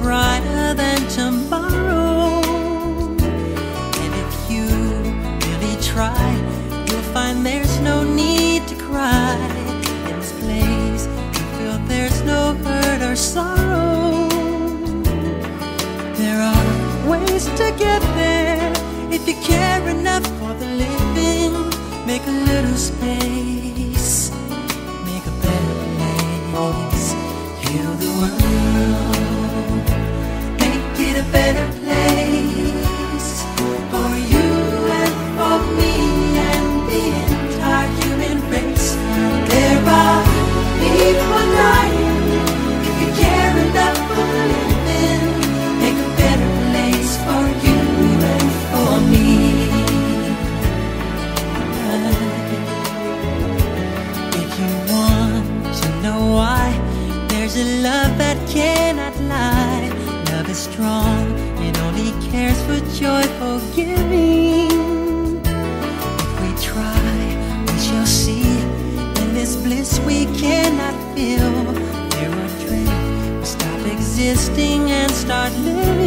Brighter than tomorrow. And if you really try, you'll find there's no need to cry. In this place, you feel there's no hurt or sorrow. There are ways to get there if you care enough for the living. Make a little space, make a better place. Heal the world, giving. If we try, we shall see. In this bliss we cannot feel. There are dreams, we stop existing and start living.